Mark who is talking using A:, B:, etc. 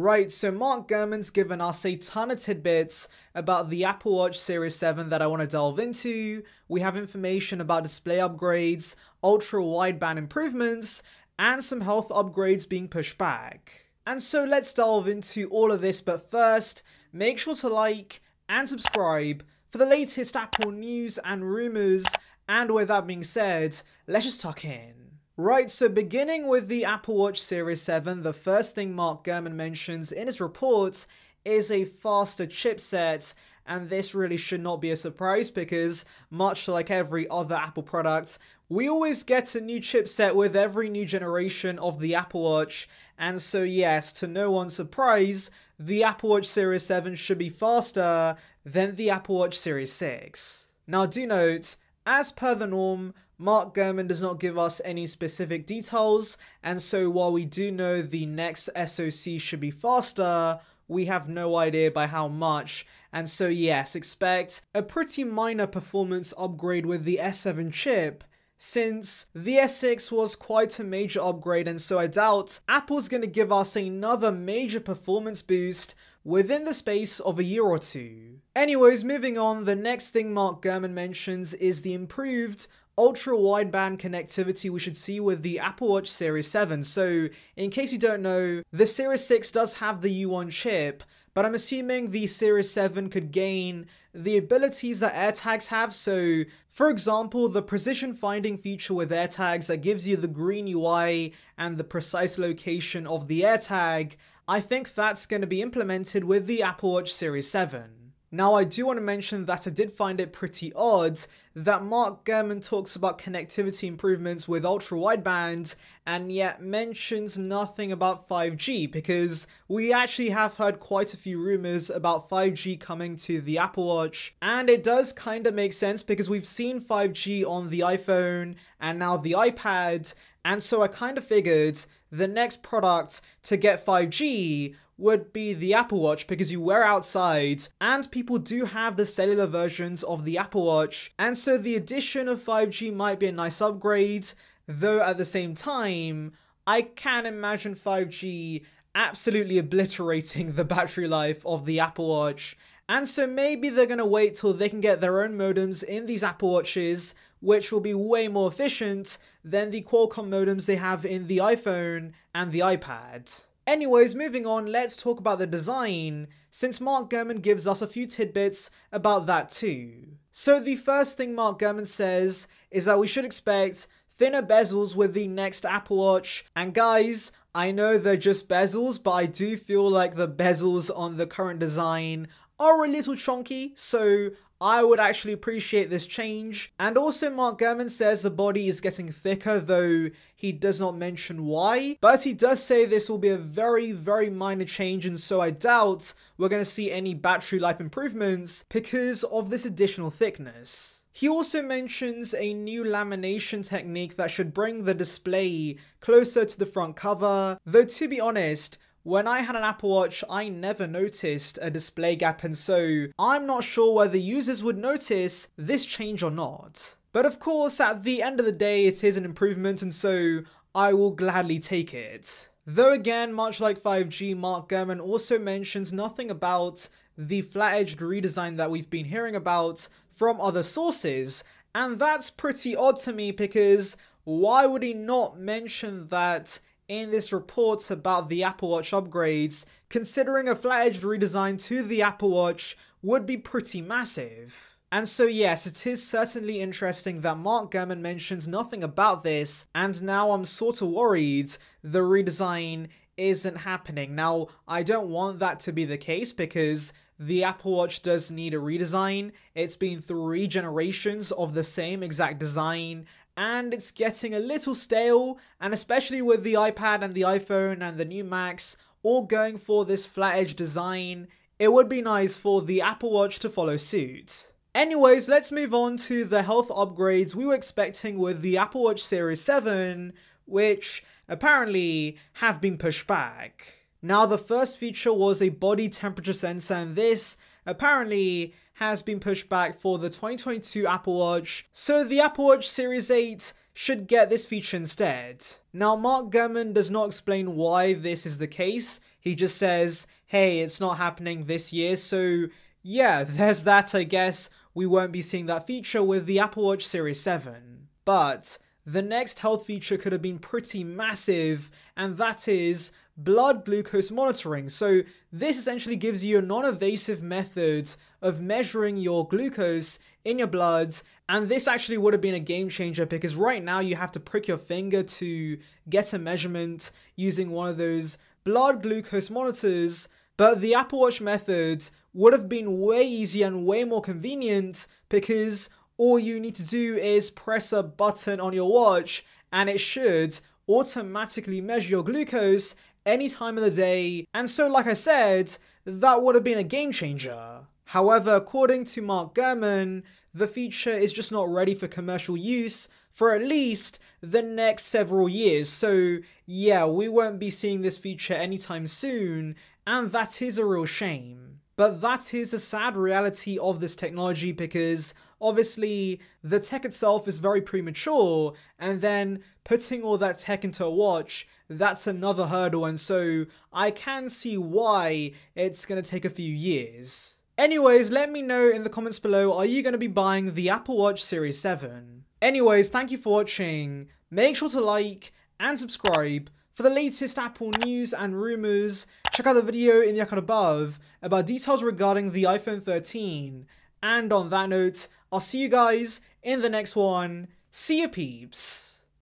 A: Right, so Mark Gurman's given us a ton of tidbits about the Apple Watch Series 7 that I want to delve into. We have information about display upgrades, ultra wideband improvements, and some health upgrades being pushed back. And so let's delve into all of this, but first, make sure to like and subscribe for the latest Apple news and rumors. And with that being said, let's just tuck in. Right, so beginning with the Apple Watch Series 7, the first thing Mark Gurman mentions in his report is a faster chipset, and this really should not be a surprise because, much like every other Apple product, we always get a new chipset with every new generation of the Apple Watch, and so yes, to no one's surprise, the Apple Watch Series 7 should be faster than the Apple Watch Series 6. Now do note, as per the norm, Mark Gurman does not give us any specific details, and so while we do know the next SoC should be faster, we have no idea by how much, and so yes, expect a pretty minor performance upgrade with the S7 chip, since the S6 was quite a major upgrade and so I doubt Apple's going to give us another major performance boost within the space of a year or two. Anyways, moving on, the next thing Mark Gurman mentions is the improved ultra wideband connectivity we should see with the Apple Watch Series 7. So, in case you don't know, the Series 6 does have the U1 chip, but I'm assuming the Series 7 could gain the abilities that AirTags have. So, for example, the precision finding feature with AirTags that gives you the green UI and the precise location of the AirTag, I think that's going to be implemented with the Apple Watch Series 7. Now, I do want to mention that I did find it pretty odd that Mark Gurman talks about connectivity improvements with ultra wideband and yet mentions nothing about 5G because we actually have heard quite a few rumors about 5G coming to the Apple Watch. And it does kind of make sense because we've seen 5G on the iPhone and now the iPad. And so I kind of figured the next product to get 5G would be the Apple Watch because you wear outside and people do have the cellular versions of the Apple Watch. And so the addition of 5G might be a nice upgrade though at the same time I can imagine 5G absolutely obliterating the battery life of the Apple Watch. And so maybe they're going to wait till they can get their own modems in these Apple Watches which will be way more efficient than the Qualcomm modems they have in the iPhone and the iPad. Anyways, moving on, let's talk about the design, since Mark Gurman gives us a few tidbits about that too. So the first thing Mark Gurman says is that we should expect thinner bezels with the next Apple Watch, and guys, I know they're just bezels, but I do feel like the bezels on the current design are a little chunky, so I would actually appreciate this change. And also Mark Gurman says the body is getting thicker, though he does not mention why. But he does say this will be a very, very minor change, and so I doubt we're going to see any battery life improvements because of this additional thickness. He also mentions a new lamination technique that should bring the display closer to the front cover, though to be honest, when I had an Apple Watch, I never noticed a display gap and so I'm not sure whether users would notice this change or not. But of course, at the end of the day, it is an improvement and so I will gladly take it. Though again, much like 5G, Mark Gurman also mentions nothing about the flat-edged redesign that we've been hearing about from other sources, and that's pretty odd to me because why would he not mention that in this report about the Apple Watch upgrades, considering a flat-edged redesign to the Apple Watch would be pretty massive. And so yes, it is certainly interesting that Mark Gurman mentions nothing about this, and now I'm sort of worried the redesign isn't happening. Now, I don't want that to be the case because the Apple Watch does need a redesign. It's been three generations of the same exact design, and it's getting a little stale, and especially with the iPad and the iPhone and the new Macs all going for this flat edge design, it would be nice for the Apple Watch to follow suit. Anyways, let's move on to the health upgrades we were expecting with the Apple Watch Series 7, which apparently have been pushed back. Now, the first feature was a body temperature sensor, and this apparently has been pushed back for the 2022 Apple Watch. So the Apple Watch Series 8 should get this feature instead. Now, Mark Gurman does not explain why this is the case, he just says, hey, it's not happening this year, so yeah, there's that, I guess. We won't be seeing that feature with the Apple Watch Series 7. But the next health feature could have been pretty massive, and that is blood glucose monitoring. So, this essentially gives you a non invasive method of measuring your glucose in your blood, and this actually would have been a game changer because right now you have to prick your finger to get a measurement using one of those blood glucose monitors. But the Apple Watch method would have been way easier and way more convenient because all you need to do is press a button on your watch and it should automatically measure your glucose any time of the day. And so, like I said, that would have been a game changer. However, according to Mark Gurman, the feature is just not ready for commercial use for at least the next several years. So, yeah, we won't be seeing this feature anytime soon, and that is a real shame. But that is a sad reality of this technology because obviously the tech itself is very premature, and then putting all that tech into a watch, that's another hurdle, and so I can see why it's gonna take a few years. Anyways, let me know in the comments below, are you going to be buying the Apple Watch Series 7? Anyways, thank you for watching. Make sure to like and subscribe for the latest Apple news and rumors, check out the video in the icon above about details regarding the iPhone 13. And on that note, I'll see you guys in the next one. See you peeps!